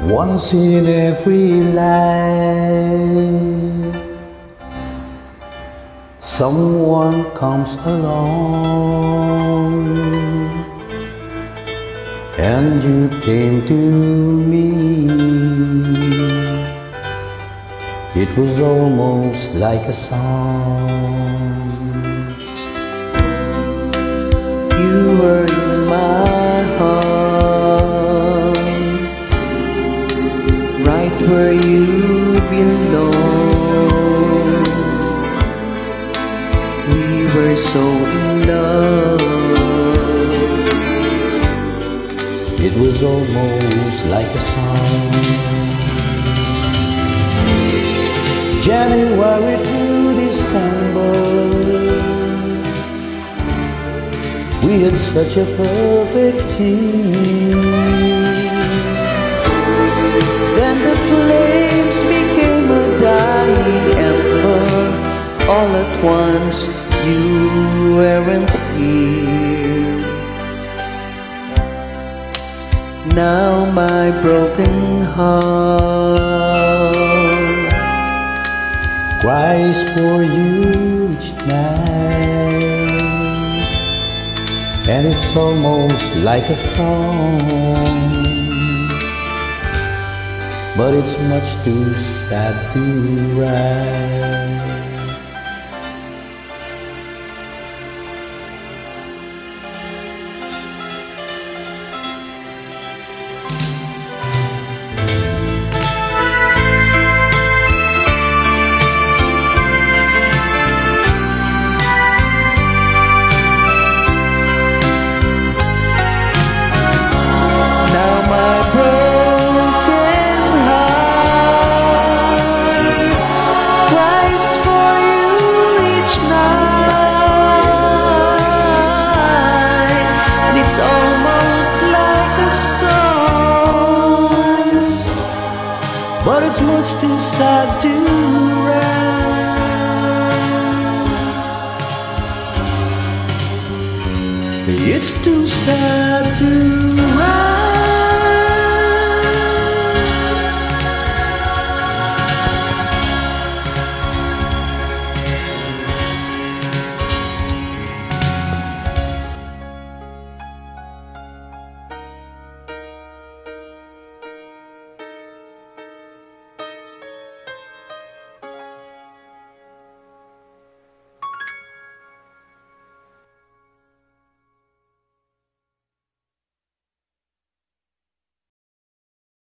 Once in every life, someone comes along, and you came to me. It was almost like a song. You were where you belong. We were so in love. It was almost like a song. January to December. We had such a perfect team. All at once, you weren't here. Now my broken heart cries for you each night, and it's almost like a song, but it's much too sad to write. It's almost like a song, but it's much too sad to write. It's too sad to write.